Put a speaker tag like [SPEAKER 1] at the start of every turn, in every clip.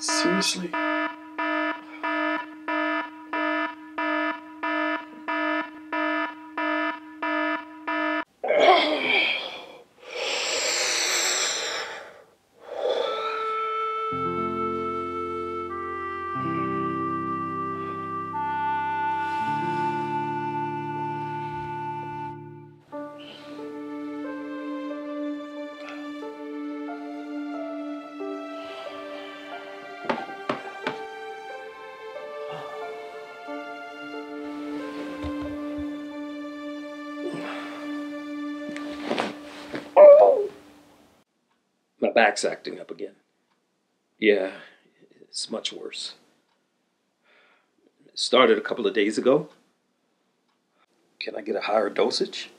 [SPEAKER 1] Seriously?
[SPEAKER 2] My back's acting up again. Yeah, it's much worse. It started a couple of days ago. Can I get a higher dosage?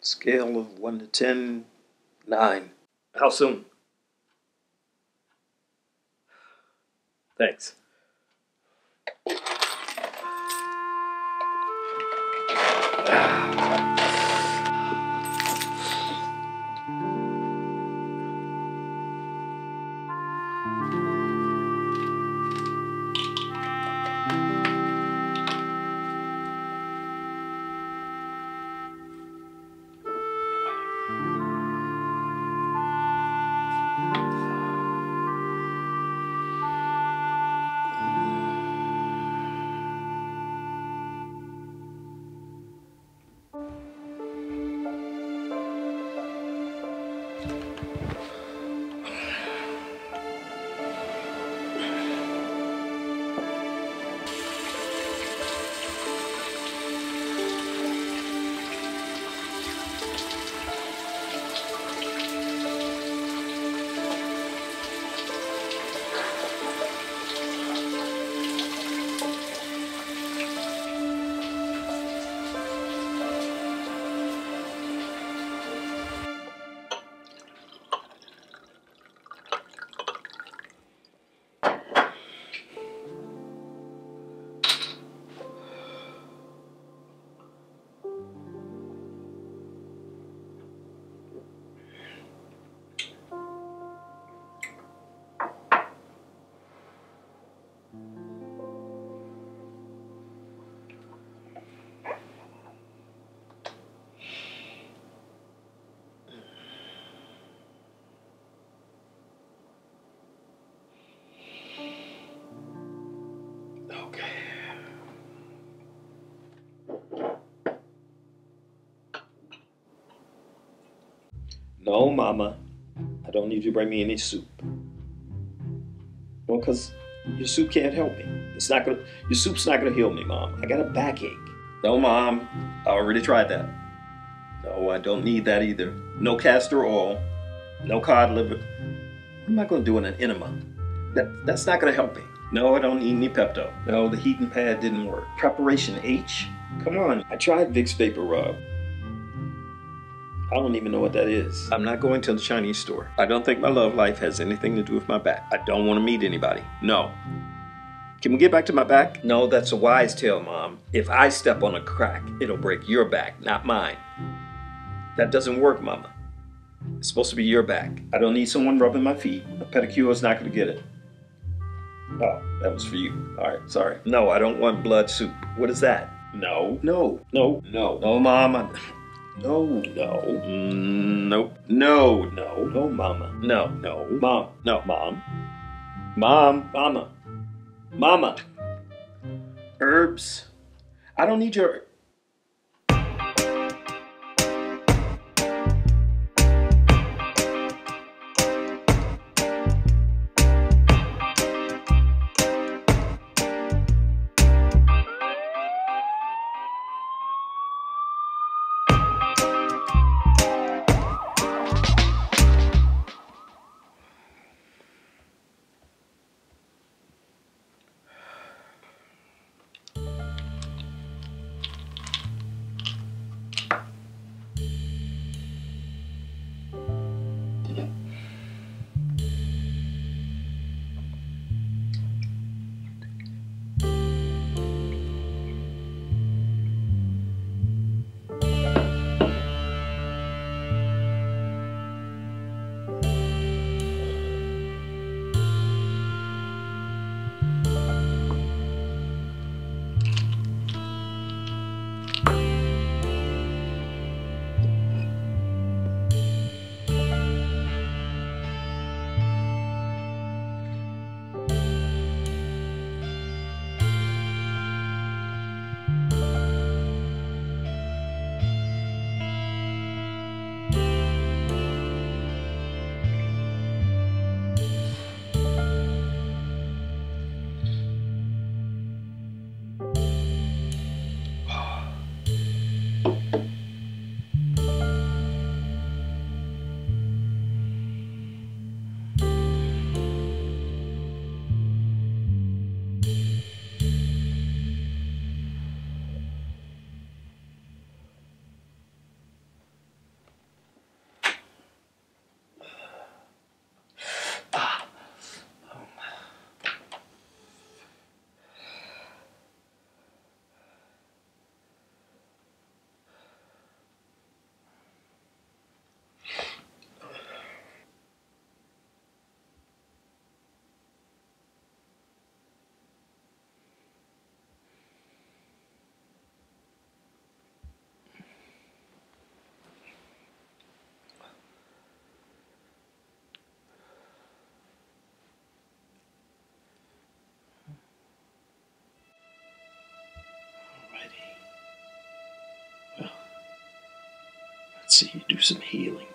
[SPEAKER 2] Scale of 1 to 10, 9. How soon? Thanks. Okay. No, Mama. I don't need you to bring me any soup. Well, because your soup can't help me. It's not gonna. Your soup's not gonna heal me, Mom. I got a backache. No, Mom. I already tried that. No, I don't need that either. No castor oil. No cod liver. What am I gonna do in an enema? That that's not gonna help me. No, I don't need any Pepto. No, the heating pad didn't work. Preparation H? Come on. I tried Vicks VapoRub. I don't even know what that is. I'm not going to the Chinese store. I don't think my love life has anything to do with my back. I don't want to meet anybody. No. Can we get back to my back? No, that's a wise tale, Mom. If I step on a crack, it'll break your back, not mine. That doesn't work, Mama. It's supposed to be your back. I don't need someone rubbing my feet. A pedicure is not going to get it. Oh, that was for you. All right, sorry. No, I don't want blood soup. What is that? No, no, no, no, no, Mom. I- No, no, mm, nope, no, no, no, Mama. No, no, Mom. No, Mom. Mom, Mama, Mama. Herbs. I don't need your. See you do some healing.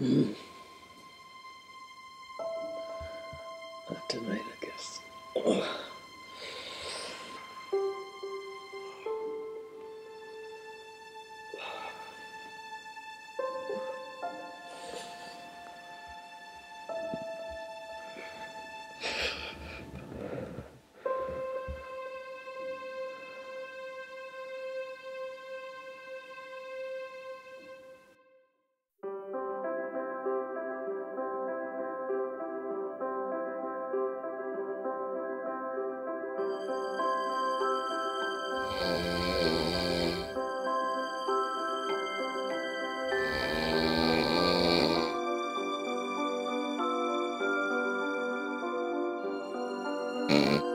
[SPEAKER 2] Mm. Mm-hmm.